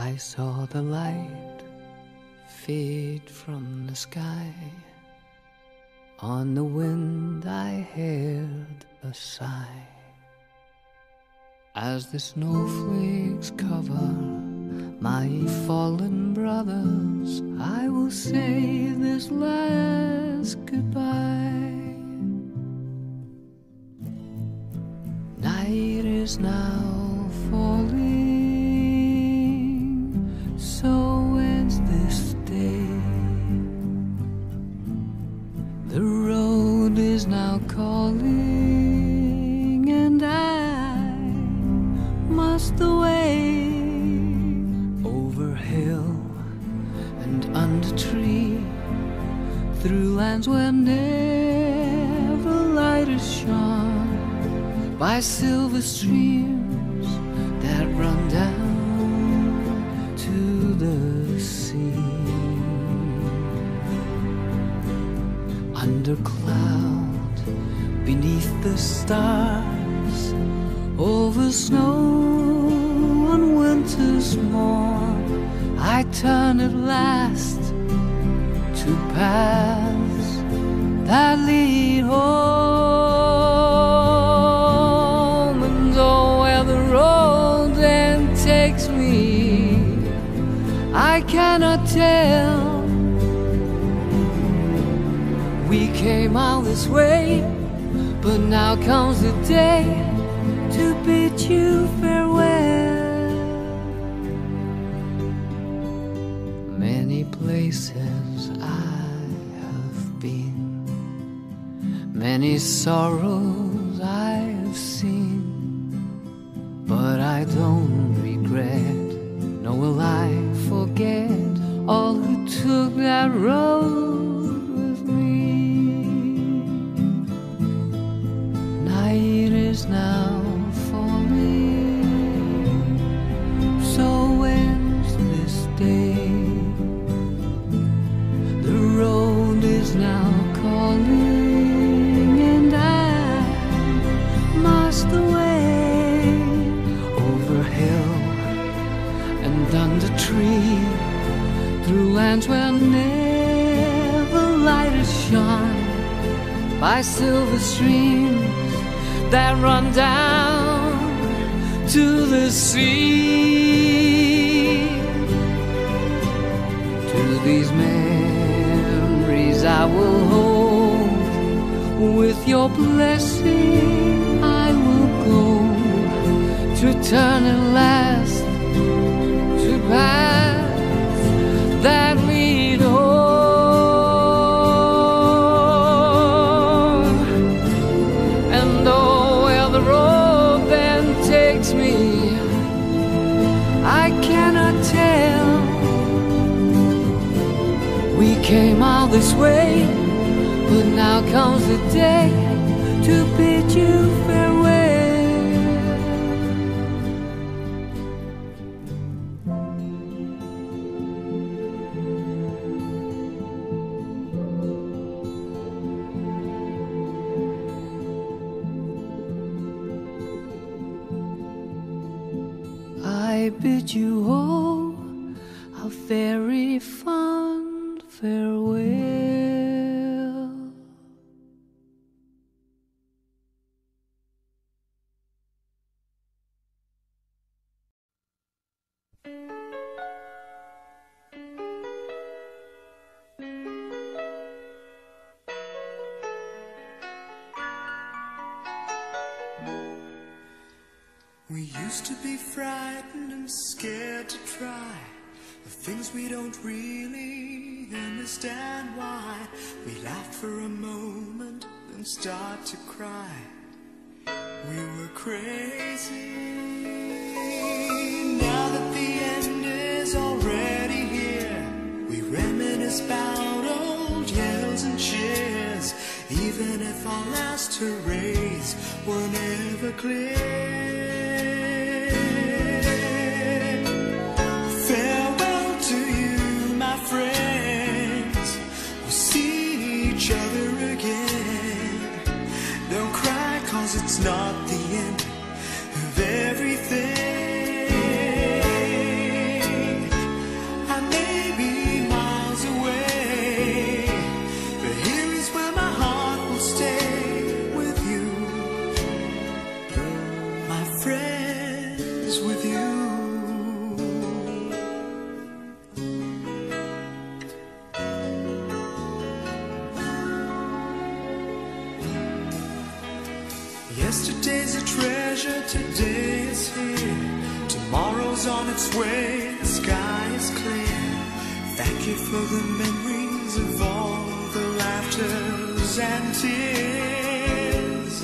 I saw the light fade from the sky. On the wind I heard a sigh. As the snowflakes cover my fallen brothers, I will say this last goodbye. Night is now falling, lands where never light is shone by silver streams that run down to the sea. Under cloud, beneath the stars, over snow on winter's morn, I turn at last to paths that lead home. And oh, where the road then takes me, I cannot tell. We came all this way, but now comes the day to bid you farewell. Many sorrows I have seen, but I don't regret, nor will I forget all who took that road by silver streams that run down to the sea. To these memories I will hold. With your blessing, I will go to turn at last to paths this way, but now comes the day to bid you farewell. I bid you all a very fond farewell. We used to be frightened and scared to try the things we don't really understand why. We laughed for a moment, then start to cry. We were crazy. Now that the end is already here, we reminisce about old yells and cheers, even if our last hurrays were never clear. Yesterday's a treasure, today is here. Tomorrow's on its way, the sky is clear. Thank you for the memories of all the laughters and tears.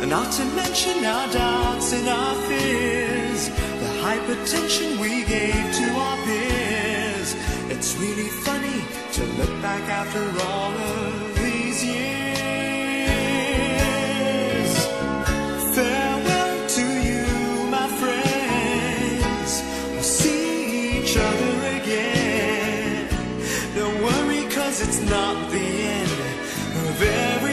And not to mention our doubts and our fears, the hypertension we gave to our peers. It's really funny to look back after all of. it's not the end. Of every